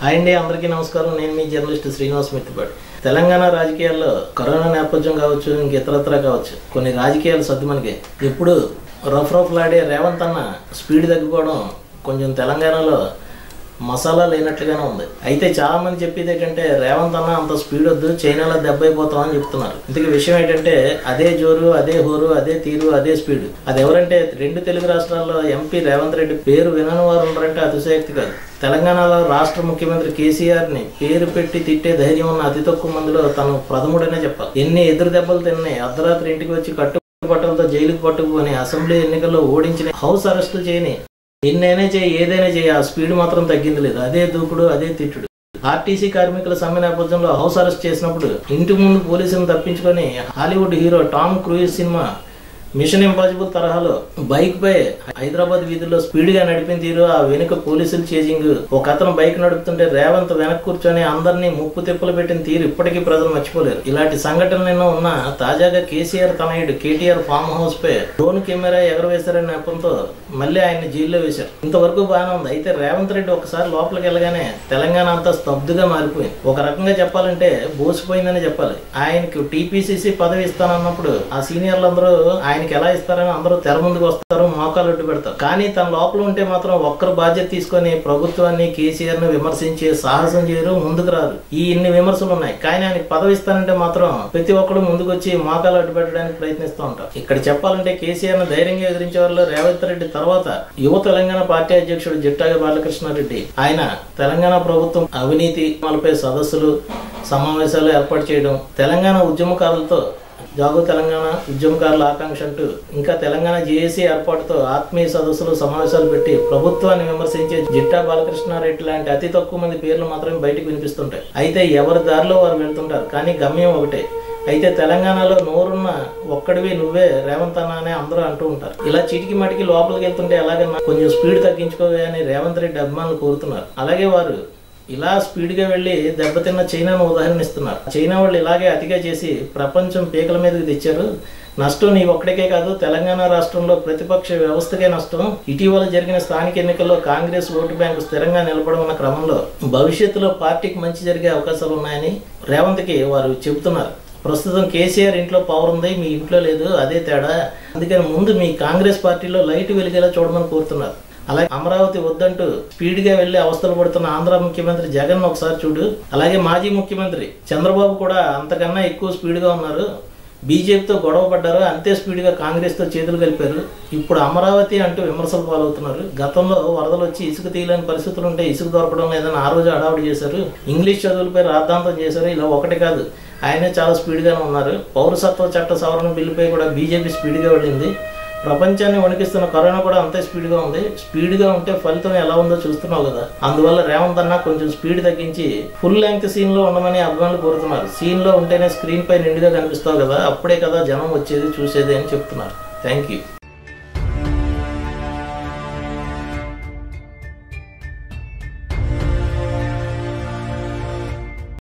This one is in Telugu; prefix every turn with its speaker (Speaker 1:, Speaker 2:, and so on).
Speaker 1: హాయ్ అండి అందరికీ నమస్కారం. నేను మీ జర్నలిస్ట్ శ్రీనివాస్ మిత్రపాటి తెలంగాణ రాజకీయాల్లో కరోనా నేపథ్యం కావచ్చు ఇంక ఇతరత్ర కావచ్చు కొన్ని రాజకీయాలు సర్దుమనికే మనకి ఎప్పుడు రఫ్ లాడే రేవంత్ అన్న స్పీడ్ తగ్గిపోవడం కొంచెం తెలంగాణలో మసాలా లేనట్లుగానే ఉంది. అయితే చాలా మంది చెప్పేది ఏంటంటే రేవంత్ అన్న అంత స్పీడ్ వద్దు చైనాలో దెబ్బ అయిపోతాం అని చెప్తున్నారు. ఇంతకీ విషయం ఏంటంటే అదే జోరు అదే హోరు అదే తీరు అదే స్పీడ్. అది ఎవరంటే రెండు తెలుగు రాష్ట్రాల్లో ఎంపీ రేవంత్ రెడ్డి పేరు వినని వారు ఉన్నారంటే అతిశయక్తి కాదు. తెలంగాణలో రాష్ట్ర ముఖ్యమంత్రి కేసీఆర్ని పేరు పెట్టి తిట్టే ధైర్యం ఉన్న అతి తక్కువ మందిలో తను ప్రథముడనే చెప్పాలి. ఎన్ని ఎదురు దెబ్బలు తిన్నాయి అర్ధరాత్రి ఇంటికి వచ్చి కట్టు పట్టలతో జైలుకు పట్టుకుని అసెంబ్లీ ఎన్నికల్లో ఓడించిన హౌస్ అరెస్టులు చేయని ఎన్నైనా చేయి ఏదైనా చేయి ఆ స్పీడ్ మాత్రం తగ్గింది లేదు. అదే దూకుడు అదే తిట్టుడు. ఆర్టీసీ కార్మికుల సమ్మె నేపథ్యంలో హౌస్ అరెస్ట్ చేసినప్పుడు ఇంటి ముందు పోలీసులను తప్పించుకొని Hollywood hero Tom Cruise cinema Mission Impossible తరహాలో బైక్ పై హైదరాబాద్ వీధుల్లో స్పీడ్గా నడిపిన తీరు ఆ వెనుక పోలీసులు చేజింగ్ ఒక అతను బైక్ నడుపుతుంటే రేవంత్ వెనక్కి కూర్చొని అందరినీ ముప్పు తిప్పలు పెట్టిన తీరు ఇప్పటికీ ప్రజలు మర్చిపోలేరు. ఇలాంటి సంఘటనలు ఎన్నో ఉన్నా తాజాగా కేసీఆర్ తనయుడు కేటీఆర్ ఫామ్ హౌస్ పై డ్రోన్ కెమెరా ఎగరవేశారనే నెపంతో మళ్ళీ ఆయన్ని జైల్లో వేశారు. ఇంతవరకు బాగానే ఉంది. అయితే రేవంత్ రెడ్డి ఒకసారి లోపలికి వెళ్ళగానే తెలంగాణ అంతా స్తబ్దుగా మారిపోయింది. ఒక రకంగా చెప్పాలంటే బోసిపోయిందని చెప్పాలి. ఆయనకి టీపీసీసీ పదవి ఇస్తానన్నప్పుడు ఆ సీనియర్లందరూ తనకి ఎలా ఇస్తారని అందరూ తెర ముందుకు వస్తారు మోకాలు అడ్డు పెడతారు. కానీ తన లోపల ఉంటే మాత్రం ఒక్కరు బాధ్యత తీసుకొని ప్రభుత్వాన్ని కేసీఆర్ని విమర్శించే సాహసం చేయరు ముందుకు రారు. ఈ ఇన్ని విమర్శలు ఉన్నాయి. కానీ ఆయనకి పదవి ఇస్తానంటే మాత్రం ప్రతి ఒక్కరు ముందుకు వచ్చి మోకాలు అడ్డు పెట్టడానికి ప్రయత్నిస్తూ ఉంటారు. ఇక్కడ చెప్పాలంటే కేసీఆర్ను ధైర్యంగా ఎదిరించే వాళ్ళు రేవంత్ రెడ్డి తర్వాత యువ తెలంగాణ పార్టీ అధ్యక్షుడు జిట్టాగ బాలకృష్ణారెడ్డి. ఆయన తెలంగాణ ప్రభుత్వం అవినీతి అమలుపై సదస్సులు సమావేశాలు ఏర్పాటు చేయడం తెలంగాణ ఉద్యమకారులతో జాగో తెలంగాణ ఉద్యమకారుల ఆకాంక్ష అంటూ ఇంకా తెలంగాణ జేఏసీ ఏర్పాటుతో ఆత్మీయ సదస్సులు సమావేశాలు పెట్టి ప్రభుత్వాన్ని విమర్శించే జిట్టా బాలకృష్ణారెడ్డి లాంటి అతి తక్కువ మంది పేర్లు మాత్రమే బయటకు వినిపిస్తుంటాయి. అయితే ఎవరి దారిలో వారు వెళ్తుంటారు? కానీ గమ్యం ఒకటే. అయితే తెలంగాణలో నోరున్న ఒక్కడివి నువ్వే రేవంత్ అన్న అనే అందరూ అంటూ ఉంటారు. ఇలా చీటికి మటికి లోపలికి వెళ్తుంటే ఎలాగన్నా కొంచెం స్పీడ్ తగ్గించుకోవే అని రేవంత్ రెడ్డి అభిమానులు కోరుతున్నారు. అలాగే వారు ఇలా స్పీడ్గా వెళ్ళి దెబ్బతిన్న చైనాను ఉదాహరణ ఇస్తున్నారు. చైనా వాళ్ళు ఇలాగే అతిగా చేసి ప్రపంచం పీకల మీదకి తెచ్చారు. నష్టం నీ ఒక్కడికే కాదు తెలంగాణ రాష్ట్రంలో ప్రతిపక్ష వ్యవస్థకే నష్టం. ఇటీవల జరిగిన స్థానిక ఎన్నికల్లో కాంగ్రెస్ ఓటు బ్యాంకు స్థిరంగా నిలబడి ఉన్న క్రమంలో భవిష్యత్తులో పార్టీకి మంచి జరిగే అవకాశాలు ఉన్నాయని రేవంత్కి వారు చెబుతున్నారు. ప్రస్తుతం కేసీఆర్ ఇంట్లో పవర్ ఉంది మీ ఇంట్లో లేదు అదే తేడా. అందుకని ముందు మీ కాంగ్రెస్ పార్టీలో లైట్ వెలిగేలా చూడమని కోరుతున్నారు. అలాగే అమరావతి వద్దంటూ స్పీడ్గా వెళ్ళి అవస్థలు పడుతున్న ఆంధ్ర ముఖ్యమంత్రి జగన్ ఒకసారి చూడు. అలాగే మాజీ ముఖ్యమంత్రి చంద్రబాబు కూడా అంతకన్నా ఎక్కువ స్పీడ్గా ఉన్నారు. బీజేపీతో గొడవ పడ్డారు. అంతే స్పీడ్గా కాంగ్రెస్తో చేతులు కలిపారు. ఇప్పుడు అమరావతి అంటూ విమర్శలు పాలవుతున్నారు. గతంలో వరదలు వచ్చి ఇసుక తీయలేని పరిస్థితులు ఉంటే ఇసుక దొరకడం లేదని ఆ రోజు హడావుడి చేశారు. ఇంగ్లీష్ చదువులపై రాద్ధాంతం చేశారు. ఇలా ఒకటి కాదు. ఆయనే చాలా స్పీడ్గానే ఉన్నారు. పౌరసత్వ చట్ట సవరణ బిల్లుపై కూడా బీజేపీ స్పీడ్గా వెళ్ళింది. ప్రపంచాన్ని వణికిస్తున్న కరోనా కూడా అంతే స్పీడ్గా ఉంది. స్పీడ్గా ఉంటే ఫలితం ఎలా ఉందో చూస్తున్నావు కదా. అందువల్ల రేవంత్ అన్న కొంచెం స్పీడ్ తగ్గించి ఫుల్ లెంగ్త్ సీన్లో ఉండమని అభిమానులు కోరుతున్నారు. సీన్లో ఉంటేనే స్క్రీన్ పై నిండుగా కనిపిస్తావు కదా. అప్పుడే కదా జనం వచ్చేది చూసేది అని చెప్తున్నారు. Thank you